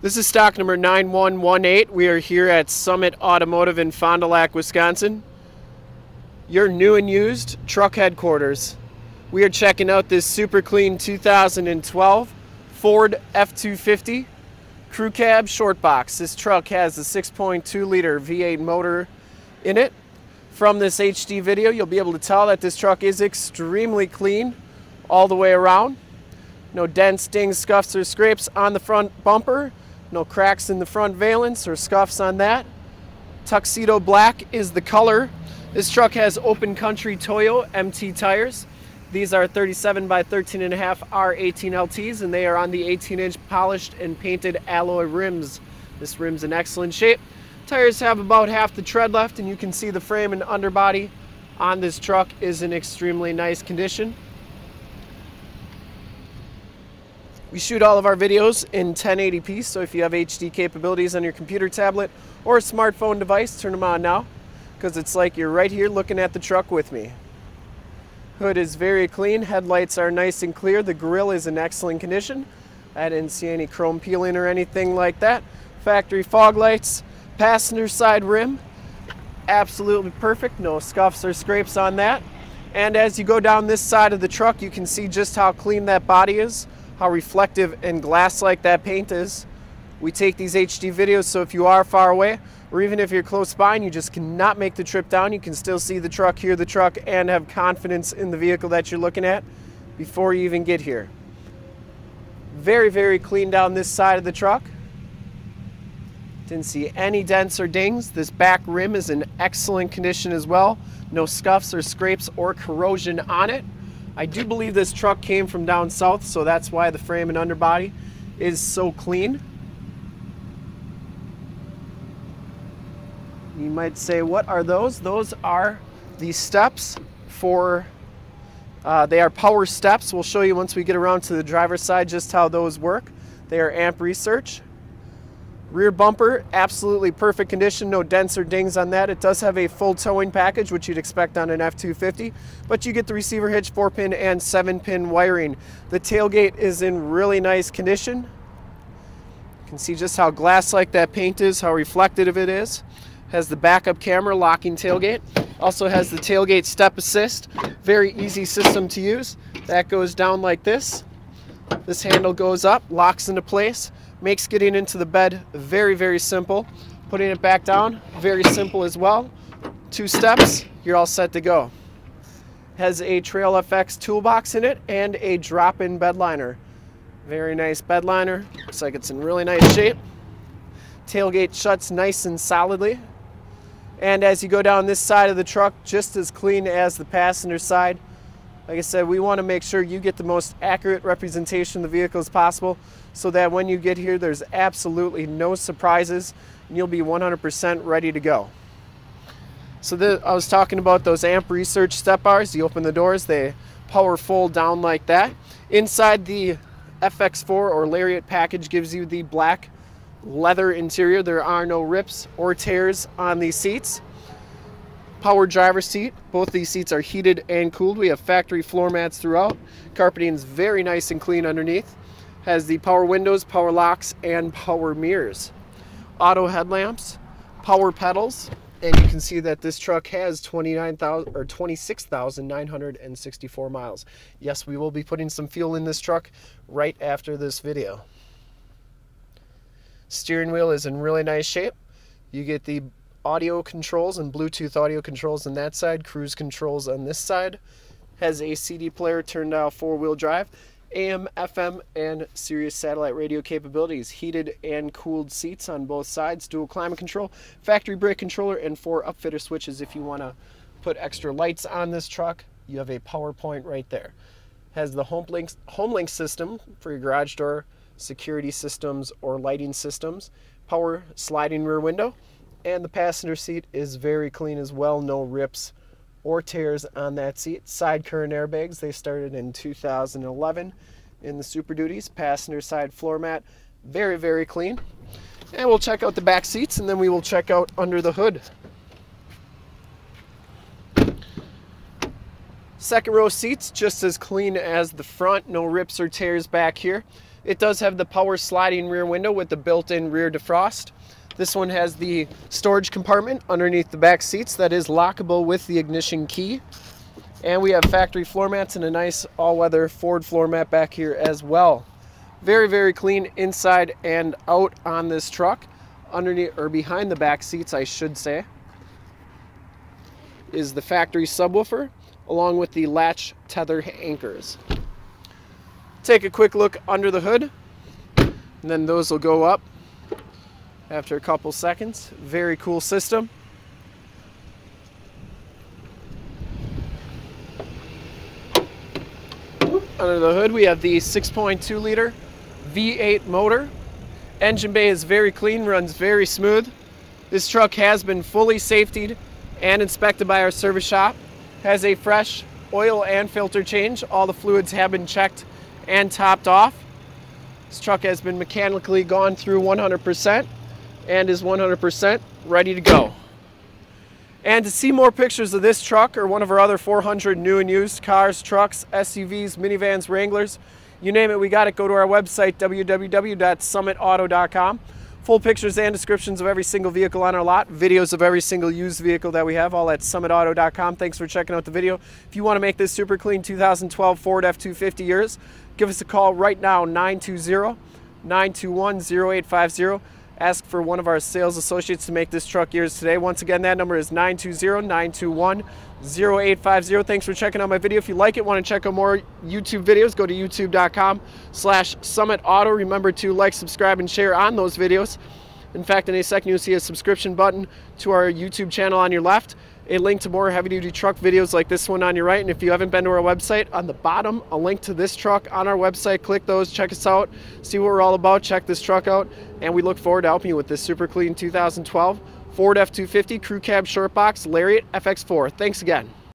This is stock number 9118. We are here at Summit Automotive in Fond du Lac, Wisconsin. Your new and used truck headquarters. We are checking out this super clean 2012 Ford F-250 crew cab short box. This truck has a 6.2 liter V8 motor in it. From this HD video, you'll be able to tell that this truck is extremely clean all the way around. No dents, dings, scuffs, or scrapes on the front bumper. No cracks in the front valence or scuffs on that. Tuxedo black is the color. This truck has open country Toyo MT tires. These are 37 by 13 and a half R18 LTs and they are on the 18 inch polished and painted alloy rims. This rim's in excellent shape. Tires have about half the tread left and you can see the frame and underbody on this truck is in extremely nice condition. We shoot all of our videos in 1080p, so if you have HD capabilities on your computer tablet or a smartphone device, turn them on now, because it's like you're right here looking at the truck with me. Hood is very clean, headlights are nice and clear, the grille is in excellent condition. I didn't see any chrome peeling or anything like that. Factory fog lights, passenger side rim, absolutely perfect, no scuffs or scrapes on that. And as you go down this side of the truck, you can see just how clean that body is how reflective and glass-like that paint is. We take these HD videos so if you are far away or even if you're close by and you just cannot make the trip down, you can still see the truck, hear the truck, and have confidence in the vehicle that you're looking at before you even get here. Very, very clean down this side of the truck. Didn't see any dents or dings. This back rim is in excellent condition as well. No scuffs or scrapes or corrosion on it. I do believe this truck came from down south, so that's why the frame and underbody is so clean. You might say, what are those? Those are the steps for, uh, they are power steps. We'll show you once we get around to the driver's side just how those work. They are amp research. Rear bumper, absolutely perfect condition, no dents or dings on that. It does have a full towing package, which you'd expect on an F-250, but you get the receiver hitch, 4-pin and 7-pin wiring. The tailgate is in really nice condition. You can see just how glass-like that paint is, how reflective it is. Has the backup camera, locking tailgate. Also has the tailgate step assist. Very easy system to use. That goes down like this. This handle goes up, locks into place makes getting into the bed very, very simple. Putting it back down, very simple as well. Two steps, you're all set to go. Has a Trail FX toolbox in it and a drop-in bed liner. Very nice bed liner. Looks like it's in really nice shape. Tailgate shuts nice and solidly. And as you go down this side of the truck, just as clean as the passenger side. Like I said, we want to make sure you get the most accurate representation of the vehicle as possible so that when you get here, there's absolutely no surprises and you'll be 100% ready to go. So the, I was talking about those amp research step bars. You open the doors, they power fold down like that. Inside the FX4 or Lariat package gives you the black leather interior. There are no rips or tears on these seats power driver seat. Both these seats are heated and cooled. We have factory floor mats throughout. Carpeting is very nice and clean underneath. Has the power windows, power locks, and power mirrors. Auto headlamps, power pedals, and you can see that this truck has 29,000 or 26,964 miles. Yes, we will be putting some fuel in this truck right after this video. Steering wheel is in really nice shape. You get the audio controls and Bluetooth audio controls on that side, cruise controls on this side. Has a CD player turn dial four-wheel drive, AM, FM, and Sirius satellite radio capabilities. Heated and cooled seats on both sides, dual climate control, factory brake controller, and four upfitter switches if you want to put extra lights on this truck. You have a power point right there. Has the HomeLink, HomeLink system for your garage door, security systems, or lighting systems. Power sliding rear window, and the passenger seat is very clean as well. No rips or tears on that seat. Side curtain airbags, they started in 2011 in the Super Duties. Passenger side floor mat, very, very clean. And we'll check out the back seats and then we will check out under the hood. Second row seats, just as clean as the front. No rips or tears back here. It does have the power sliding rear window with the built-in rear defrost. This one has the storage compartment underneath the back seats that is lockable with the ignition key. And we have factory floor mats and a nice all-weather Ford floor mat back here as well. Very, very clean inside and out on this truck. Underneath or behind the back seats, I should say, is the factory subwoofer along with the latch tether anchors. Take a quick look under the hood and then those will go up after a couple seconds. Very cool system. Under the hood we have the 6.2 liter V8 motor. Engine bay is very clean, runs very smooth. This truck has been fully safetied and inspected by our service shop. Has a fresh oil and filter change. All the fluids have been checked and topped off. This truck has been mechanically gone through 100% and is 100% ready to go. And to see more pictures of this truck or one of our other 400 new and used cars, trucks, SUVs, minivans, Wranglers, you name it, we got it. Go to our website, www.summitauto.com. Full pictures and descriptions of every single vehicle on our lot, videos of every single used vehicle that we have, all at summitauto.com. Thanks for checking out the video. If you want to make this super clean 2012 Ford F-250 yours, give us a call right now, 920-921-0850. Ask for one of our sales associates to make this truck yours today. Once again, that number is 920-921-0850. Thanks for checking out my video. If you like it, want to check out more YouTube videos, go to youtube.com slash summitauto. Remember to like, subscribe, and share on those videos. In fact, in a second, you'll see a subscription button to our YouTube channel on your left a link to more heavy duty truck videos like this one on your right. And if you haven't been to our website, on the bottom, a link to this truck on our website. Click those, check us out, see what we're all about, check this truck out. And we look forward to helping you with this super clean 2012 Ford F-250 Crew Cab Short Box Lariat FX4. Thanks again.